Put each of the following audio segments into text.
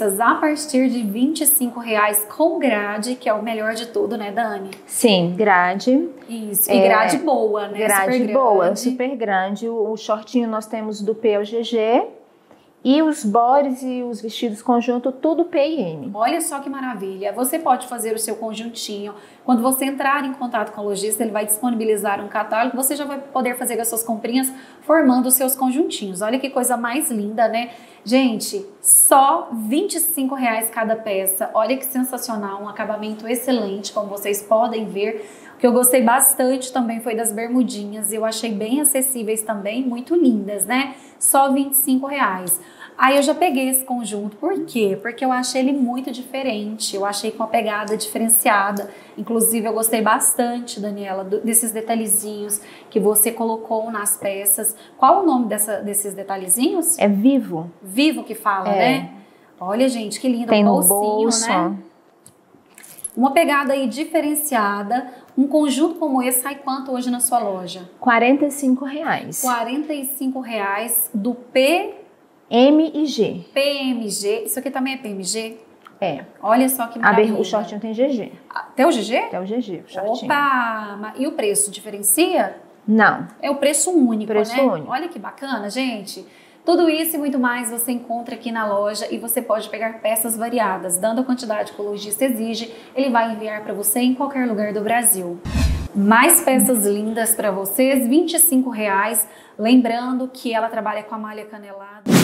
Peças a partir de 25 reais com grade, que é o melhor de tudo, né, Dani? Sim, grade. Isso, e é, grade boa, né? Grade super boa, super grande. O, o shortinho nós temos do P ao GG e os bores e os vestidos conjunto, tudo P e M. Olha só que maravilha. Você pode fazer o seu conjuntinho. Quando você entrar em contato com o lojista, ele vai disponibilizar um catálogo. Você já vai poder fazer as suas comprinhas formando os seus conjuntinhos. Olha que coisa mais linda, né? Gente, só R$ reais cada peça. Olha que sensacional, um acabamento excelente, como vocês podem ver. Que eu gostei bastante também foi das bermudinhas. Eu achei bem acessíveis também, muito lindas, né? Só R$ reais. Aí eu já peguei esse conjunto. Por quê? Porque eu achei ele muito diferente. Eu achei com uma pegada diferenciada. Inclusive, eu gostei bastante, Daniela, desses detalhezinhos que você colocou nas peças. Qual o nome dessa, desses detalhezinhos? É Vivo. Vivo que fala, é. né? Olha, gente, que lindo. Tem um bolsinho, no bolso. né? Uma pegada aí diferenciada. Um conjunto como esse sai quanto hoje na sua loja? 45 reais. 45 reais do P M e G. PMG. Isso aqui também é PMG? É. Olha só que maravilha. o shortinho tem GG. Até o GG? Até o GG, o shortinho. Opa! E o preço diferencia? Não. É o preço único, preço né? único. Olha que bacana, gente. Tudo isso e muito mais você encontra aqui na loja e você pode pegar peças variadas. Dando a quantidade que o lojista exige, ele vai enviar para você em qualquer lugar do Brasil. Mais peças lindas para vocês, 25 reais. Lembrando que ela trabalha com a malha canelada.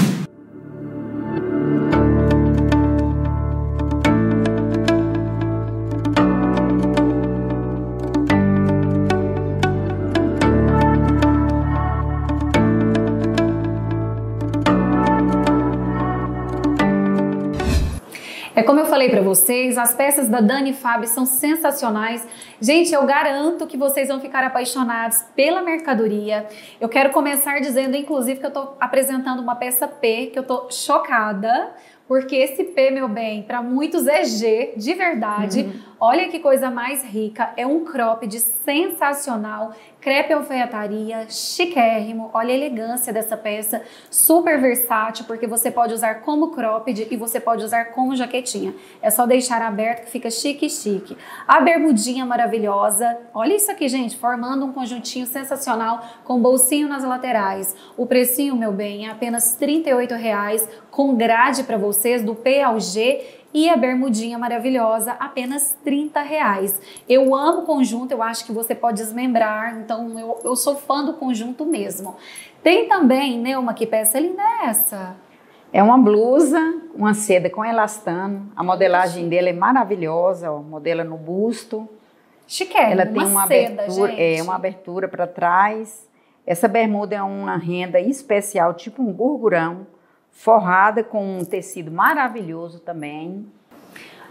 Vocês, as peças da Dani Fábio são sensacionais. Gente, eu garanto que vocês vão ficar apaixonados pela mercadoria. Eu quero começar dizendo, inclusive, que eu estou apresentando uma peça P, que eu estou chocada, porque esse P, meu bem, para muitos é G, de verdade. Uhum. Olha que coisa mais rica, é um cropped sensacional crepe alfaiataria, chiquérrimo. Olha a elegância dessa peça, super versátil, porque você pode usar como cropped e você pode usar como jaquetinha. É só deixar aberto que fica chique, chique. A bermudinha maravilhosa. Olha isso aqui, gente, formando um conjuntinho sensacional com bolsinho nas laterais. O precinho, meu bem, é apenas R$ 38,00 com grade para vocês do P ao G e a bermudinha maravilhosa, apenas 30 reais. Eu amo conjunto, eu acho que você pode desmembrar, então eu, eu sou fã do conjunto mesmo. Tem também, Neuma, que peça linda é essa? É uma blusa, uma seda com elastano. A modelagem dela é maravilhosa, ó, modela no busto. Chiquérrimo, Ela tem uma, uma seda, abertura, gente. é uma abertura para trás. Essa bermuda é uma renda especial, tipo um gurgurão forrada com um tecido maravilhoso também.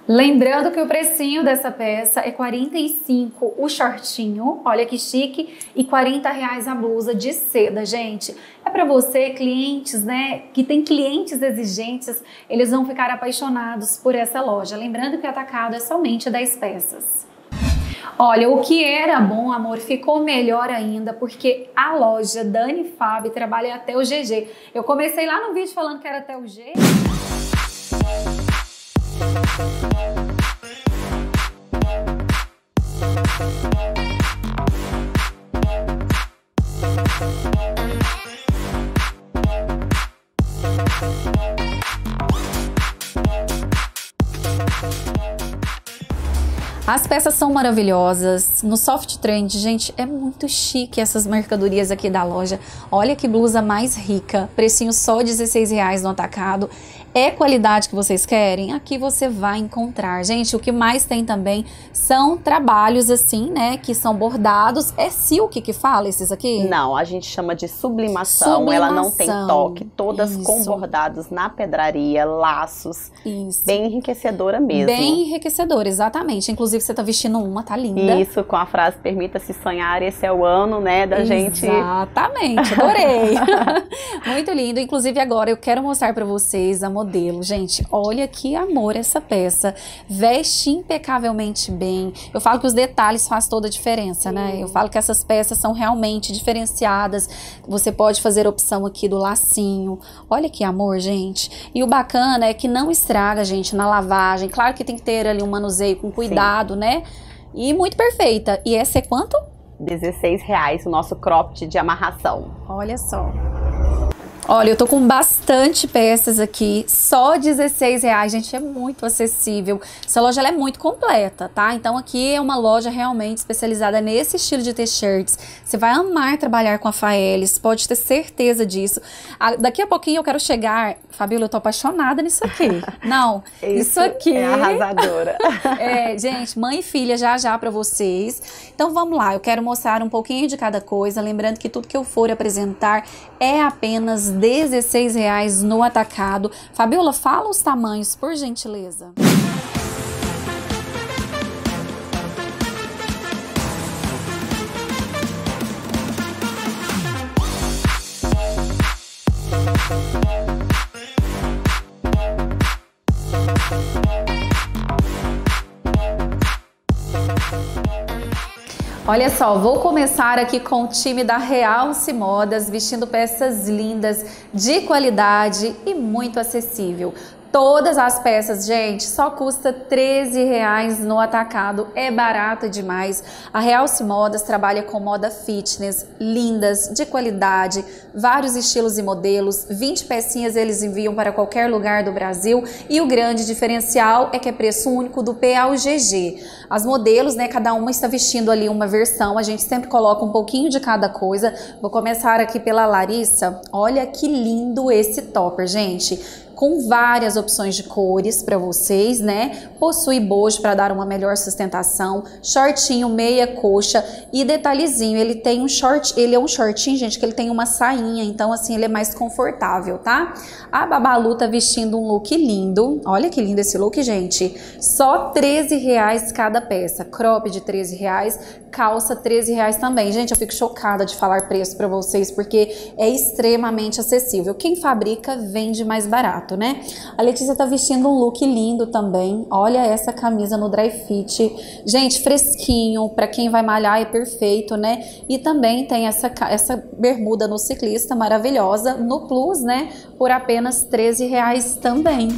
Lembrando que o precinho dessa peça é 45 o shortinho, olha que chique, e 40 reais a blusa de seda, gente. É para você, clientes, né, que tem clientes exigentes, eles vão ficar apaixonados por essa loja. Lembrando que o atacado é somente 10 peças. Olha, o que era bom, amor, ficou melhor ainda, porque a loja Dani Fábio trabalha até o GG. Eu comecei lá no vídeo falando que era até o G. As peças são maravilhosas. No Soft Trend, gente, é muito chique essas mercadorias aqui da loja. Olha que blusa mais rica. Precinho só R$16,00 no atacado. É qualidade que vocês querem? Aqui você vai encontrar. Gente, o que mais tem também são trabalhos assim, né, que são bordados. É silk que fala esses aqui? Não, a gente chama de sublimação. sublimação. Ela não tem toque. Todas Isso. com bordados na pedraria, laços. Isso. Bem enriquecedora mesmo. Bem enriquecedora, exatamente. Inclusive você tá vestindo uma, tá linda. Isso, com a frase permita-se sonhar, esse é o ano, né, da gente. Exatamente, adorei. Muito lindo. Inclusive agora eu quero mostrar para vocês a modelo modelo. Gente, olha que amor essa peça. Veste impecavelmente bem. Eu falo que os detalhes fazem toda a diferença, Sim. né? Eu falo que essas peças são realmente diferenciadas. Você pode fazer opção aqui do lacinho. Olha que amor, gente. E o bacana é que não estraga, gente, na lavagem. Claro que tem que ter ali um manuseio com cuidado, Sim. né? E muito perfeita. E essa é quanto? 16 reais o nosso cropped de amarração. Olha só. Olha, eu tô com bastante peças aqui, só 16 reais, gente, é muito acessível. Essa loja é muito completa, tá? Então aqui é uma loja realmente especializada nesse estilo de t-shirts. Você vai amar trabalhar com a Faelis, pode ter certeza disso. Ah, daqui a pouquinho eu quero chegar, Fabíola, eu tô apaixonada nisso aqui. Não, isso, isso aqui é arrasadora. é, gente, mãe e filha já já para vocês. Então vamos lá, eu quero mostrar um pouquinho de cada coisa, lembrando que tudo que eu for apresentar é apenas 16 reais no atacado. Fabiola, fala os tamanhos, por gentileza. Olha só, vou começar aqui com o time da Realce Modas, vestindo peças lindas, de qualidade e muito acessível. Todas as peças, gente, só custa 13 reais no atacado, é barato demais. A Realce Modas trabalha com moda fitness, lindas, de qualidade, vários estilos e modelos, 20 pecinhas eles enviam para qualquer lugar do Brasil e o grande diferencial é que é preço único do P ao GG. As modelos, né, cada uma está vestindo ali uma versão, a gente sempre coloca um pouquinho de cada coisa. Vou começar aqui pela Larissa. Olha que lindo esse topper, gente com várias opções de cores para vocês, né? Possui bojo para dar uma melhor sustentação, shortinho, meia coxa e detalhezinho, ele tem um short, ele é um shortinho, gente, que ele tem uma sainha, então assim ele é mais confortável, tá? A Babalu tá vestindo um look lindo, olha que lindo esse look, gente. Só 13 reais cada peça, crop de 13 reais, calça 13 reais também. Gente, eu fico chocada de falar preço para vocês porque é extremamente acessível. Quem fabrica vende mais barato, né? A Letícia tá vestindo um look lindo também. Olha essa camisa no dry fit. Gente, fresquinho, para quem vai malhar é perfeito, né? E também tem essa, essa bermuda no ciclista maravilhosa no Plus, né? Por apenas 13 reais também.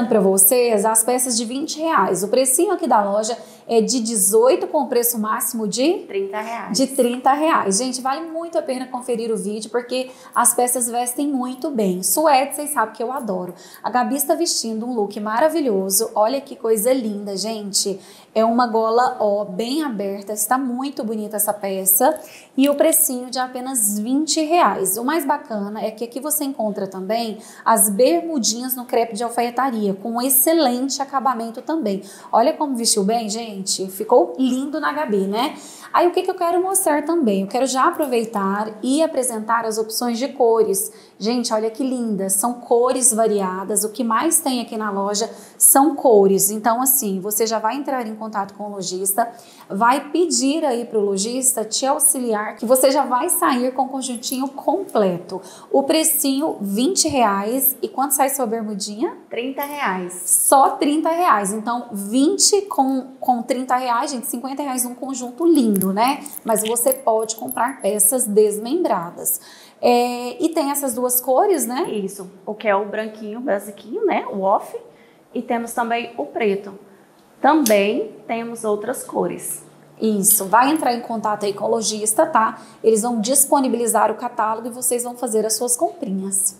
Mostrando para vocês as peças de 20 reais. O precinho aqui da loja é de 18 com preço máximo de 30 reais. De 30 reais. Gente, vale muito a pena conferir o vídeo porque as peças vestem muito bem. Suede, vocês sabem que eu adoro. A Gabi está vestindo um look maravilhoso. Olha que coisa linda, gente. É uma gola ó, bem aberta, está muito bonita essa peça e o precinho de apenas 20 reais. O mais bacana é que aqui você encontra também as bermudinhas no crepe de alfaiataria, com um excelente acabamento também. Olha como vestiu bem, gente. Ficou lindo na Gabi, né? Aí o que, que eu quero mostrar também? Eu quero já aproveitar e apresentar as opções de cores. Gente, olha que lindas, são cores variadas. O que mais tem aqui na loja são cores. Então, assim, você já vai entrar em contato com o lojista, vai pedir aí para o lojista te auxiliar, que você já vai sair com o conjuntinho completo. O precinho, 20 reais. E quanto sai sua bermudinha? 30 reais. Só 30 reais. Então, 20 com, com 30 reais, gente, 50 reais um conjunto lindo, né? Mas você pode comprar peças desmembradas. É, e tem essas duas cores, né? Isso. O que é o branquinho, basiquinho, né? O off. E temos também o preto. Também temos outras cores. Isso, vai entrar em contato aí com o lojista, tá? Eles vão disponibilizar o catálogo e vocês vão fazer as suas comprinhas.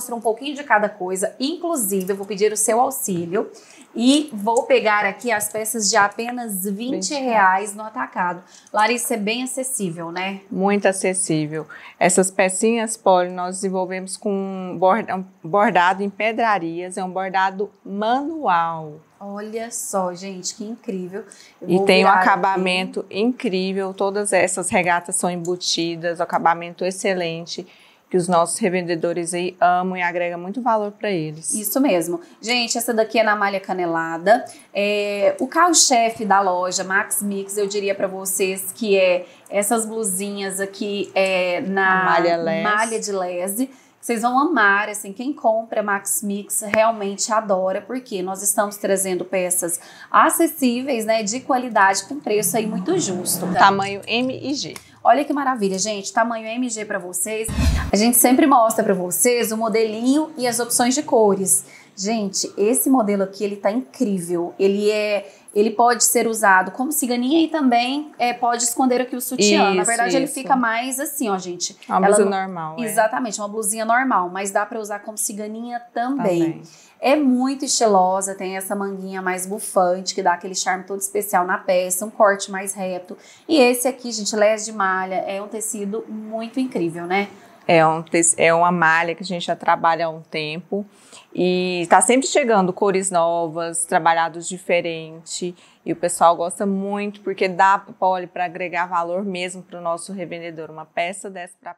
Mostra um pouquinho de cada coisa. Inclusive, eu vou pedir o seu auxílio e vou pegar aqui as peças de apenas 20, 20 reais no atacado. Larissa, é bem acessível, né? Muito acessível. Essas pecinhas poli nós desenvolvemos com bordado em pedrarias, é um bordado manual. Olha só, gente, que incrível. E tem um acabamento aqui. incrível, todas essas regatas são embutidas, acabamento excelente que os nossos revendedores aí amam e agrega muito valor para eles. Isso mesmo. Gente, essa daqui é na malha canelada. É, o carro-chefe da loja Max Mix, eu diria para vocês que é essas blusinhas aqui é, na malha, malha de lese. Vocês vão amar, assim, quem compra Max Mix realmente adora, porque nós estamos trazendo peças acessíveis, né, de qualidade, com preço aí muito justo. Tamanho M e G. Olha que maravilha, gente. Tamanho MG para vocês. A gente sempre mostra para vocês o modelinho e as opções de cores. Gente, esse modelo aqui, ele tá incrível. Ele é... Ele pode ser usado como ciganinha e também é, pode esconder aqui o sutiã. Isso, Na verdade, isso. ele fica mais assim, ó, gente. Uma blusa normal. É. Exatamente, uma blusinha normal, mas dá para usar como ciganinha também. também. É muito estilosa, tem essa manguinha mais bufante, que dá aquele charme todo especial na peça, um corte mais reto. E esse aqui, gente, les de malha, é um tecido muito incrível, né? É, um, é uma malha que a gente já trabalha há um tempo e está sempre chegando cores novas, trabalhados diferentes. E o pessoal gosta muito porque dá poli para agregar valor mesmo para o nosso revendedor. Uma peça dessa para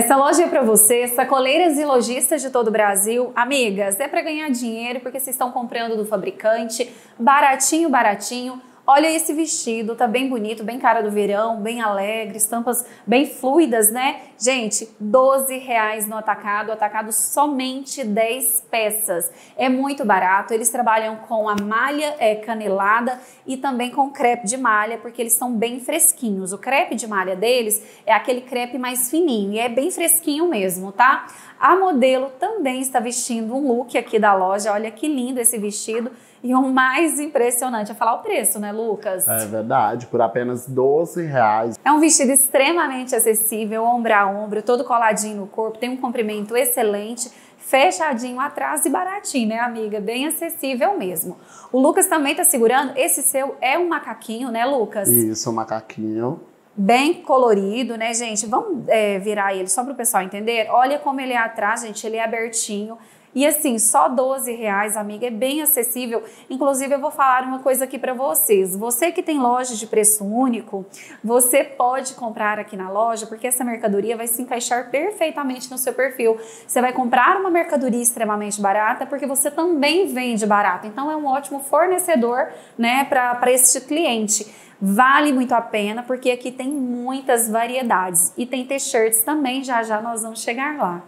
Essa loja é para você, sacoleiras e lojistas de todo o Brasil. Amigas, é para ganhar dinheiro porque vocês estão comprando do fabricante, baratinho, baratinho. Olha esse vestido, tá bem bonito, bem cara do verão, bem alegre, estampas bem fluidas, né? Gente, 12 reais no atacado, atacado somente 10 peças. É muito barato, eles trabalham com a malha é, canelada e também com crepe de malha, porque eles são bem fresquinhos. O crepe de malha deles é aquele crepe mais fininho e é bem fresquinho mesmo, tá? A modelo também está vestindo um look aqui da loja, olha que lindo esse vestido. E o mais impressionante é falar o preço, né, Lucas? É verdade, por apenas 12 reais. É um vestido extremamente acessível, ombro a ombro, todo coladinho no corpo, tem um comprimento excelente, fechadinho atrás e baratinho, né, amiga? Bem acessível mesmo. O Lucas também tá segurando, esse seu é um macaquinho, né, Lucas? Isso, um macaquinho bem colorido, né, gente? Vamos é, virar ele só para o pessoal entender. Olha como ele é atrás, gente, ele é abertinho. E assim, só 12 reais, amiga, é bem acessível. Inclusive, eu vou falar uma coisa aqui para vocês. Você que tem loja de preço único, você pode comprar aqui na loja, porque essa mercadoria vai se encaixar perfeitamente no seu perfil. Você vai comprar uma mercadoria extremamente barata, porque você também vende barato. Então, é um ótimo fornecedor, né, para este cliente. Vale muito a pena, porque aqui tem muitas variedades. E tem t-shirts também, já já nós vamos chegar lá.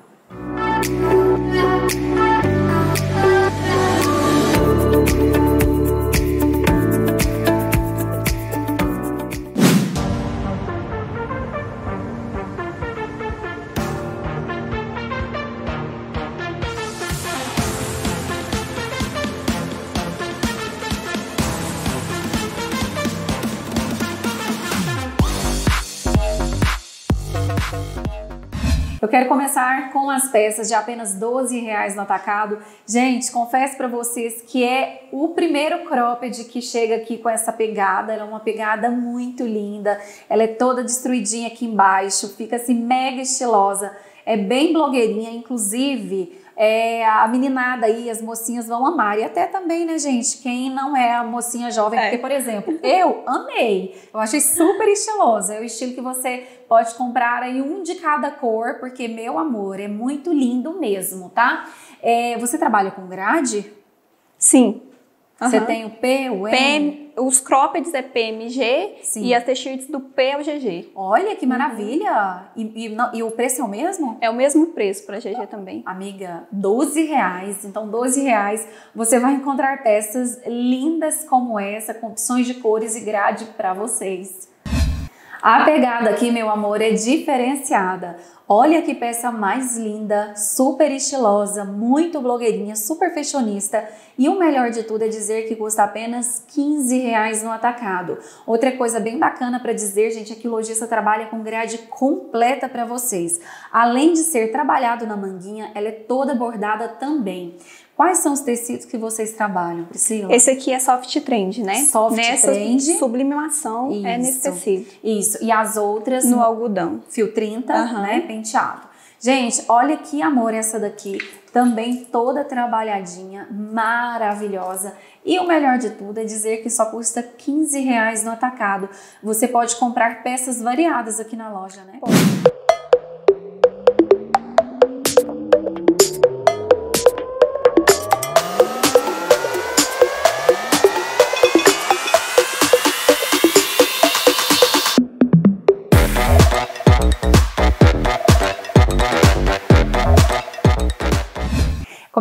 Eu quero começar com as peças de apenas 12 reais no atacado. Gente, confesso para vocês que é o primeiro cropped que chega aqui com essa pegada. Ela é uma pegada muito linda. Ela é toda destruidinha aqui embaixo, fica assim mega estilosa. É bem blogueirinha, inclusive é, a meninada aí, as mocinhas vão amar. E até também, né, gente, quem não é a mocinha jovem, é. porque, por exemplo, eu amei. Eu achei super estilosa. É o estilo que você pode comprar aí um de cada cor, porque, meu amor, é muito lindo mesmo, tá? É, você trabalha com grade? Sim. Você tem o P, o M? PM, os croppeds é PMG Sim. e as t-shirts do P ao GG. Olha que maravilha! Uhum. E, e, não, e, o preço é o mesmo? É o mesmo preço para GG também. Amiga, 12 reais. Então, 12 reais você vai encontrar peças lindas como essa, com opções de cores e grade para vocês. A pegada aqui, meu amor, é diferenciada. Olha que peça mais linda, super estilosa, muito blogueirinha, super fashionista. E o melhor de tudo é dizer que custa apenas 15 reais no atacado. Outra coisa bem bacana para dizer, gente, é que o lojista trabalha com grade completa para vocês. Além de ser trabalhado na manguinha, ela é toda bordada também. Quais são os tecidos que vocês trabalham, Priscila? Esse aqui é soft trend, né? Soft Nessa trend. sublimação é nesse Isso. tecido. Isso. E as outras No algodão. fio 30, Aham. né, penteado. Gente, olha que amor essa daqui, também toda trabalhadinha, maravilhosa. E o melhor de tudo é dizer que só custa 15 reais no atacado. Você pode comprar peças variadas aqui na loja, né?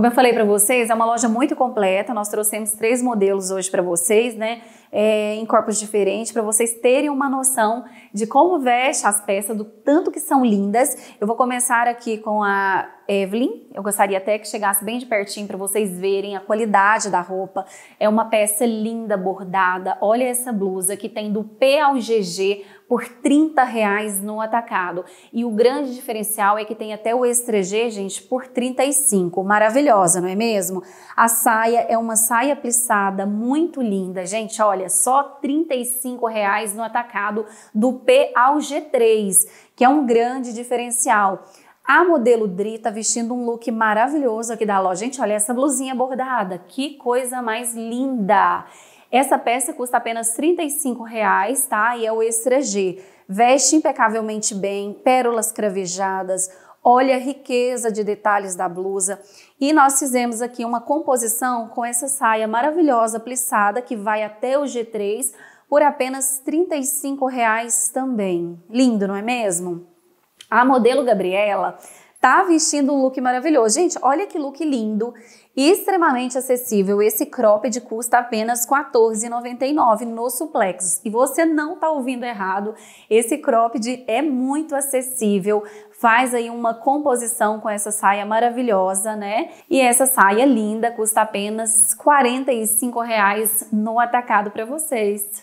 Como eu falei para vocês, é uma loja muito completa. Nós trouxemos três modelos hoje para vocês, né? É, em corpos diferentes, para vocês terem uma noção de como veste as peças, do tanto que são lindas. Eu vou começar aqui com a Evelyn. Eu gostaria até que chegasse bem de pertinho para vocês verem a qualidade da roupa. É uma peça linda, bordada. Olha essa blusa que tem do P ao GG por 30 reais no atacado. E o grande diferencial é que tem até o extra G, gente, por 35. Maravilhosa, não é mesmo? A saia é uma saia plissada muito linda. Gente, olha, só 35 reais no atacado do P ao G3, que é um grande diferencial. A modelo Dri tá vestindo um look maravilhoso aqui da loja. Gente, olha essa blusinha bordada. Que coisa mais linda! Essa peça custa apenas 35 reais, tá? E é o extra G. Veste impecavelmente bem, pérolas cravejadas, olha a riqueza de detalhes da blusa. E nós fizemos aqui uma composição com essa saia maravilhosa plissada que vai até o G3 por apenas 35 reais também. Lindo, não é mesmo? A modelo Gabriela tá vestindo um look maravilhoso. Gente, olha que look lindo extremamente acessível. Esse cropped custa apenas R$ 14,99 no Suplex. E você não tá ouvindo errado. Esse cropped é muito acessível. Faz aí uma composição com essa saia maravilhosa, né? E essa saia linda custa apenas 45 reais no atacado para vocês.